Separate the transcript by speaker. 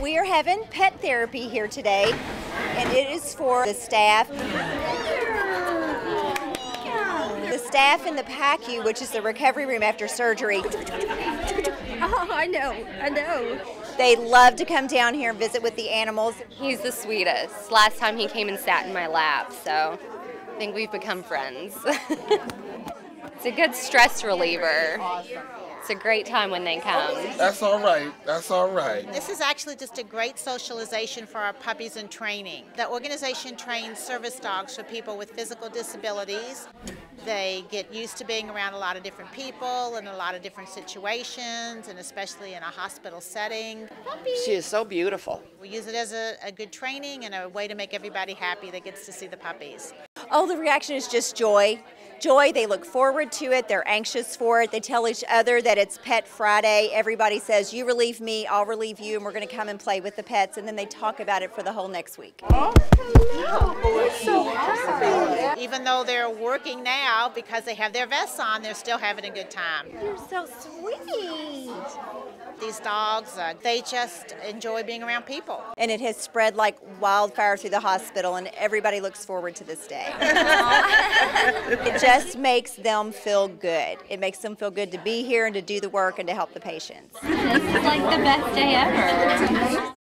Speaker 1: We are having pet therapy here today, and it is for the staff. The staff in the PACU, which is the recovery room after surgery.
Speaker 2: Oh, I know, I know.
Speaker 1: They love to come down here and visit with the animals.
Speaker 3: He's the sweetest. Last time he came and sat in my lap, so I think we've become friends. it's a good stress reliever. It's a great time when they come.
Speaker 4: That's all right. That's all right.
Speaker 5: This is actually just a great socialization for our puppies in training. The organization trains service dogs for people with physical disabilities. They get used to being around a lot of different people in a lot of different situations, and especially in a hospital setting. Puppy.
Speaker 6: She is so beautiful.
Speaker 5: We use it as a, a good training and a way to make everybody happy that gets to see the puppies.
Speaker 1: Oh, the reaction is just joy. Joy, they look forward to it, they're anxious for it. They tell each other that it's Pet Friday. Everybody says, You relieve me, I'll relieve you, and we're going to come and play with the pets. And then they talk about it for the whole next week.
Speaker 5: Even though they're working now because they have their vests on, they're still having a good time.
Speaker 1: You're so sweet.
Speaker 5: These dogs, uh, they just enjoy being around people.
Speaker 1: And it has spread like wildfire through the hospital, and everybody looks forward to this day. it just makes them feel good. It makes them feel good to be here and to do the work and to help the patients.
Speaker 2: This is like the best day ever.